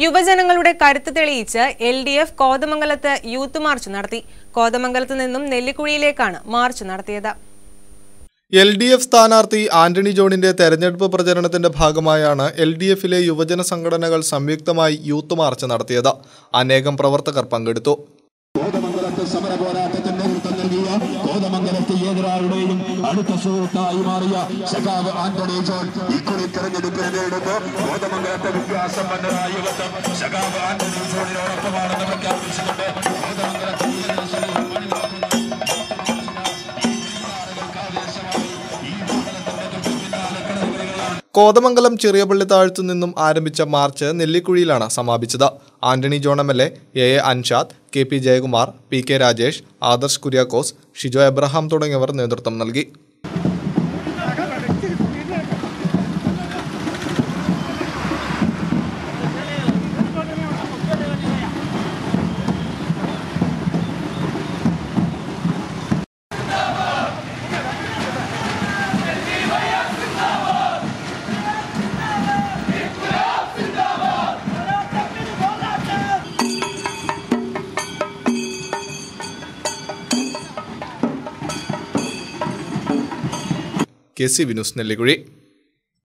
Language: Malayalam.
യുവജനങ്ങളുടെ കരുത്ത് തെളിയിച്ച് എൽ ഡി എഫ് കോതമംഗലത്ത് യൂത്ത് മാർച്ച് നടത്തി. കോതമംഗലത്ത് നിന്നും നെല്ലിക്കുഴിയിലേക്കാണ് മാർച്ച് നടത്തിയത്. എൽ ഡി എഫ് സ്ഥാനാർത്ഥി ആന്റണി ജോണിന്റെ തെരഞ്ഞെടുപ്പ് പ്രചരണത്തിന്റെ ഭാഗമായാണ് എൽ ഡി എഫിലെ യുവജന സംഘടനകൾ സംയുക്തമായി യൂത്ത് മാർച്ച് നടത്തിയത്. അനേകം പ്രവർത്തകർ പങ്കെടുത്തു. കോതമംഗലത്ത് സമര പോരാട്ടത്തിന് നേതൃത്വം നൽകിയ കോതമംഗലത്ത് ഏതൊരാളുടെയും അടുത്ത സുഹൃത്തായി മാറിയ സഖാവ് ആന്റണി ജോൺ ഇക്കുറി തെരഞ്ഞെടുപ്പിന് നേരിടുന്നു കോതമംഗലത്തെ വിദ്യാസമ്പന്നരായ യുവത്വം സഖാവ് ആന്റണി ജോണിനോടൊപ്പമാണെന്ന് പ്രഖ്യാപിച്ചുകൊണ്ട് കോതമംഗലം ചെറിയപള്ളി താഴ്ത്തു നിന്നും ആരംഭിച്ച മാർച്ച് നെല്ലിക്കുഴിയിലാണ് സമാപിച്ചത്. Antony John M L A A Anshad K P Jayakumar P K Rajesh Adarsh Kuriakose Shijo Abraham തുടങ്ങിയവർ നേതൃത്വം നൽകി. K C വിനുസ് Nellikuzhi